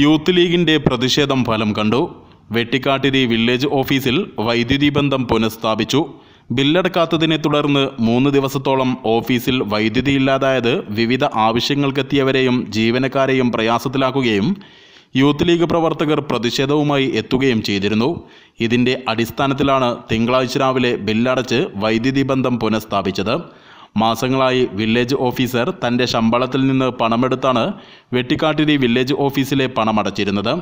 Youth ലീഗിന്റെ പ്രതിഷേധം ഫലം കണ്ടു. വെട്ടിക്കാട്ടിരി വില്ലേജ് ഓഫീസിൽ വൈദ്യുതി ബന്ധം പുനഃസ്ഥാപിച്ചു. ബില്ലടക്കാത്തതിനെ തുടർന്ന് മൂന്ന് ദിവസത്തോളം ഓഫീസിൽ വൈദ്യുതി ഇല്ലാതായത് വിവിധ ആവശ്യങ്ങൾക്കെത്തിയവരെയും ജീവനക്കാരെയും പ്രയാസത്തിലാക്കുകയും യൂത്ത് ലീഗ് പ്രവർത്തകർ പ്രതിഷേധവുമായി എത്തുകയും ചെയ്തിരുന്നു. ഇതിന്റെ അടിസ്ഥാനത്തിലാണ് തിങ്കളാഴ്ച രാവിലെ ബില്ലടച്ച് വൈദ്യുതി ബന്ധം പുനഃസ്ഥാപിച്ചത്. മാസങ്ങളായി വില്ലേജ് ഓഫീസർ തന്റെ ശമ്പളത്തിൽ നിന്ന് പണമെടുത്താണ് വെട്ടിക്കാട്ടിരി വില്ലേജ് ഓഫീസിലെ പണമടച്ചിരുന്നത്.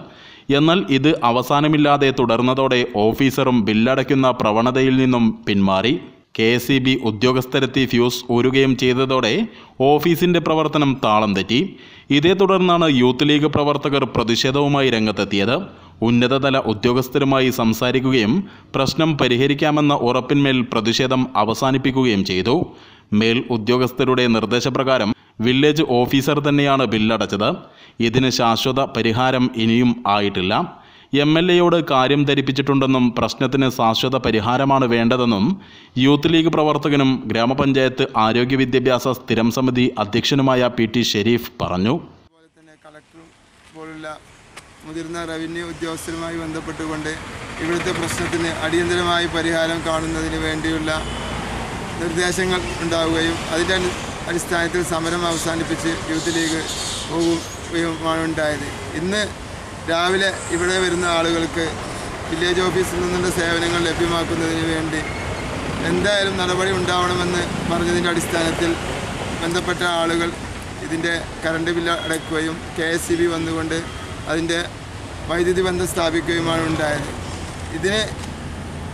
എന്നാൽ ഇത് അവസാനമില്ലാതെ തുടർന്നതോടെ ഓഫീസറും ബില്ലടയ്ക്കുന്ന പ്രവണതയിൽ നിന്നും പിന്മാറി. കെ എസ് ഇ ബി ഉദ്യോഗസ്ഥരെത്തി ഫ്യൂസ് ഊരുകയും ചെയ്തതോടെ ഓഫീസിന്റെ പ്രവർത്തനം താളം തെറ്റി. ഇതേ തുടർന്നാണ് യൂത്ത് ലീഗ് പ്രവർത്തകർ പ്രതിഷേധവുമായി രംഗത്തെത്തിയത്. ഉന്നതതല ഉദ്യോഗസ്ഥരുമായി സംസാരിക്കുകയും പ്രശ്നം പരിഹരിക്കാമെന്ന ഉറപ്പിന്മേൽ പ്രതിഷേധം അവസാനിപ്പിക്കുകയും ചെയ്തു. മേൽ ഉദ്യോഗസ്ഥരുടെ നിർദ്ദേശപ്രകാരം വില്ലേജ് ഓഫീസർ തന്നെയാണ് ബില്ലടച്ചത്. ഇതിന് ശാശ്വത പരിഹാരം ഇനിയും ആയിട്ടില്ല. എം എൽ എയോട് കാര്യം ധരിപ്പിച്ചിട്ടുണ്ടെന്നും പ്രശ്നത്തിന് ശാശ്വത പരിഹാരമാണ് വേണ്ടതെന്നും യൂത്ത് ലീഗ് പ്രവർത്തകനും ഗ്രാമപഞ്ചായത്ത് ആരോഗ്യ വിദ്യാഭ്യാസ സ്ഥിരം സമിതി അധ്യക്ഷനുമായ പി ടി ഷെരീഫ് പറഞ്ഞു. മുതിർന്ന റവന്യൂ ഉദ്യോഗസ്ഥരുമായി ബന്ധപ്പെട്ടുകൊണ്ട് ഇവിടുത്തെ പ്രശ്നത്തിന് അടിയന്തരമായി പരിഹാരം കാണുന്നതിന് വേണ്ടിയുള്ള നിർദ്ദേശങ്ങൾ ഉണ്ടാവുകയും അതിന്റെ അടിസ്ഥാനത്തിൽ സമരം അവസാനിപ്പിച്ച് യൂത്ത് ലീഗ് പോവുകയുമാണ് ഉണ്ടായത് ഇന്ന് രാവിലെ ഇവിടെ വരുന്ന ആളുകൾക്ക് വില്ലേജ് ഓഫീസിൽ നിന്നുള്ള സേവനങ്ങൾ ലഭ്യമാക്കുന്നതിന് വേണ്ടി എന്തായാലും നടപടി ഉണ്ടാവണമെന്ന് പറഞ്ഞതിന്റെ അടിസ്ഥാനത്തിൽ ബന്ധപ്പെട്ട ആളുകൾ ഇതിന്റെ കറണ്ട് ബില്ല് അടയ്ക്കുകയും കെ എസ് സി ബി വന്നുകൊണ്ട് അതിന്റെ വൈദ്യുതി ബന്ധം സ്ഥാപിക്കുകയുമാണ് ഉണ്ടായത്. ഇതിന്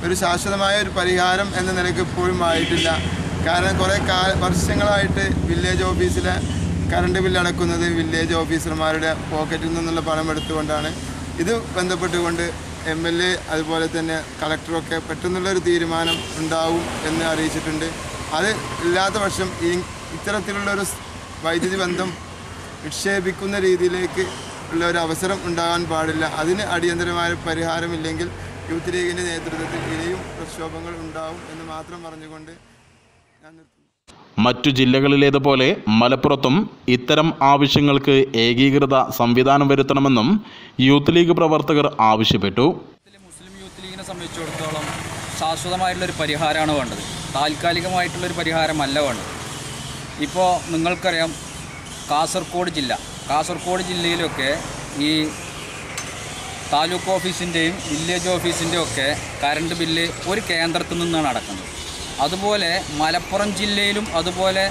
ഒരു ശാശ്വതമായ ഒരു പരിഹാരം എന്ന നിലയ്ക്ക് ഇപ്പോഴും ആയിട്ടില്ല. കാരണം കുറേ കാല വർഷങ്ങളായിട്ട് വില്ലേജ് ഓഫീസിലെ കറണ്ട് ബില്ല് അടക്കുന്നത് വില്ലേജ് ഓഫീസർമാരുടെ പോക്കറ്റിൽ നിന്നുള്ള പണം എടുത്തുകൊണ്ടാണ്. ഇത് ബന്ധപ്പെട്ടുകൊണ്ട് എം എൽ എ അതുപോലെ തന്നെ കളക്ടറൊക്കെ പെട്ടെന്നുള്ളൊരു തീരുമാനം ഉണ്ടാവും എന്ന് അറിയിച്ചിട്ടുണ്ട്. അത് ഇല്ലാത്ത പക്ഷം ഈ ഇത്തരത്തിലുള്ളൊരു വൈദ്യുതി ബന്ധം വിക്ഷേപിക്കുന്ന രീതിയിലേക്ക് ഉള്ള ഒരു അവസരം ഉണ്ടാകാൻ പാടില്ല. അതിന് അടിയന്തരമായ പരിഹാരമില്ലെങ്കിൽ യൂത്ത് ലീഗിന്റെ നേതൃത്വത്തിൽ ഇനിയും പ്രക്ഷോഭങ്ങൾ ഉണ്ടാവും എന്ന് മാത്രം പറഞ്ഞുകൊണ്ട് ഞാൻ മറ്റു ജില്ലകളിലേതുപോലെ മലപ്പുറത്തും ഇത്തരം ആവശ്യങ്ങൾക്ക് ഏകീകൃത സംവിധാനം വരുത്തണമെന്നും യൂത്ത് ലീഗ് പ്രവർത്തകർ ആവശ്യപ്പെട്ടു. മുസ്ലിം യൂത്ത് ലീഗിനെ സംബന്ധിച്ചിടത്തോളം ശാശ്വതമായിട്ടുള്ളൊരു പരിഹാരമാണ് വേണ്ടത്. താൽക്കാലികമായിട്ടുള്ളൊരു പരിഹാരമല്ല വേണ്ടത്. ഇപ്പോൾ നിങ്ങൾക്കറിയാം കാസർഗോഡ് ജില്ല. കാസർഗോഡ് ജില്ലയിലൊക്കെ ഈ താലൂക്ക് ഓഫീസിന്റെയും വില്ലേജ് ഓഫീസിന്റെയും ഒക്കെ കറണ്ട് ബില്ല് ഒരു കേന്ദ്രത്തിൽ നിന്നാണ് അടക്കുന്നത്. അതുപോലെ മലപ്പുറം ജില്ലയിലും അതുപോലെ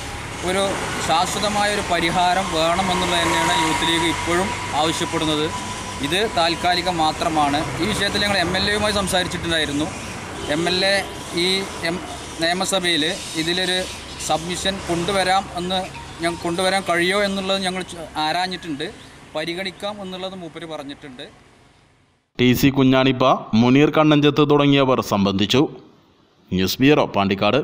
ഒരു ശാശ്വതമായ ഒരു പരിഹാരം വേണമെന്നുള്ളത് തന്നെയാണ് യൂത്ത് ലീഗ് ഇപ്പോഴും ആവശ്യപ്പെടുന്നത്. ഇത് താൽക്കാലികം മാത്രമാണ്. ഈ വിഷയത്തിൽ ഞങ്ങൾ എം എൽ എയുമായി സംസാരിച്ചിട്ടുണ്ടായിരുന്നു. എം എൽ എ ഈ എം നിയമസഭയിൽ ഇതിലൊരു സബ്മിഷൻ കൊണ്ടുവരാം എന്ന് ഞങ്ങൾ കൊണ്ടുവരാൻ കഴിയോ എന്നുള്ളത് ഞങ്ങൾ ആരാഞ്ഞിട്ടുണ്ട്. പരിഗണിക്കാം എന്നുള്ളത് മൂപ്പര് പറഞ്ഞിട്ടുണ്ട്. ടി സി കുഞ്ഞാണിപ്പ മുനീർ കണ്ണഞ്ചത്ത് തുടങ്ങിയവർ സംബന്ധിച്ചു. News bureau Pandikkad.